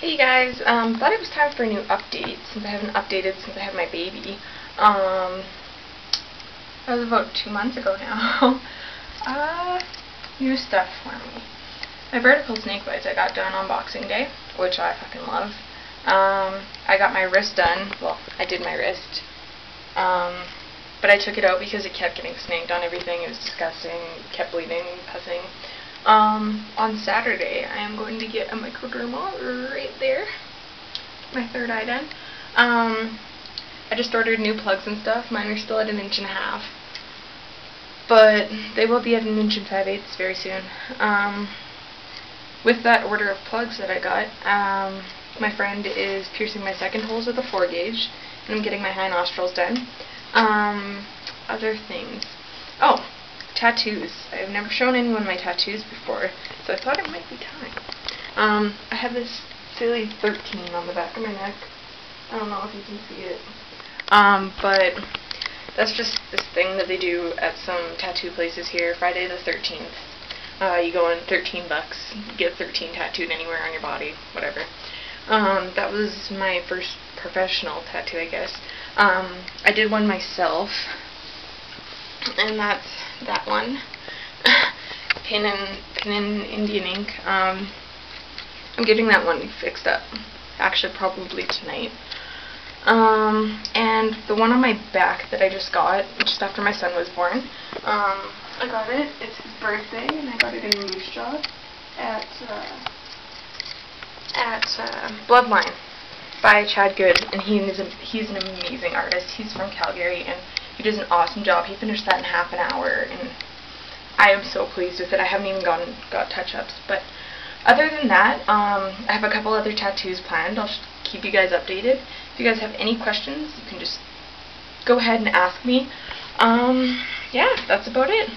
Hey guys, um, thought it was time for a new update since I haven't updated since I had my baby. Um, that was about two months ago now. uh, new stuff for me. My vertical snake bites I got done on Boxing Day, which I fucking love. Um, I got my wrist done. Well, I did my wrist. Um, but I took it out because it kept getting snaked on everything. It was disgusting. kept bleeding, pussing. Um, on Saturday, I am going to get a microdermal right there. My third eye done. Um, I just ordered new plugs and stuff. Mine are still at an inch and a half. But they will be at an inch and five eighths very soon. Um, with that order of plugs that I got, um, my friend is piercing my second holes with a 4 gauge, and I'm getting my high nostrils done. Um, other things. Oh, tattoos. I've never shown anyone my tattoos before, so I thought it might be time. Um, I have this silly 13 on the back of my neck. I don't know if you can see it. Um, but that's just this thing that they do at some tattoo places here, Friday the 13th. Uh, you go in 13 bucks, get 13 tattooed anywhere on your body, whatever. Um, that was my first professional tattoo, I guess. Um, I did one myself, and that's that one. Pin and Pin in Indian ink. Um, I'm getting that one fixed up. Actually, probably tonight. Um, and the one on my back that I just got, just after my son was born, um, I got it. It's his birthday, and I got it in Moose Jaw at uh, at uh, Bloodline by Chad Good, and he is a, he's an amazing artist. He's from Calgary, and he does an awesome job. He finished that in half an hour, and I am so pleased with it. I haven't even gotten got touch-ups, but other than that, um, I have a couple other tattoos planned. I'll keep you guys updated. If you guys have any questions, you can just go ahead and ask me. Um, yeah, that's about it.